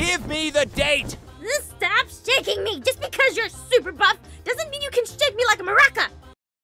Give me the date! This Stop shaking me! Just because you're super buff